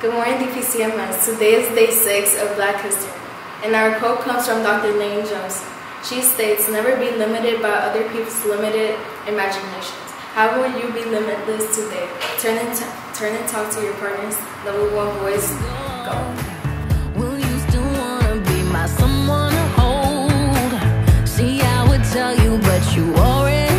Good morning, DPCMS. Today is day six of Black History, and our quote comes from Dr. Mae Jemison. She states, Never be limited by other people's limited imaginations. How will you be limitless today? Turn and, turn and talk to your partners. Level one voice, go. You already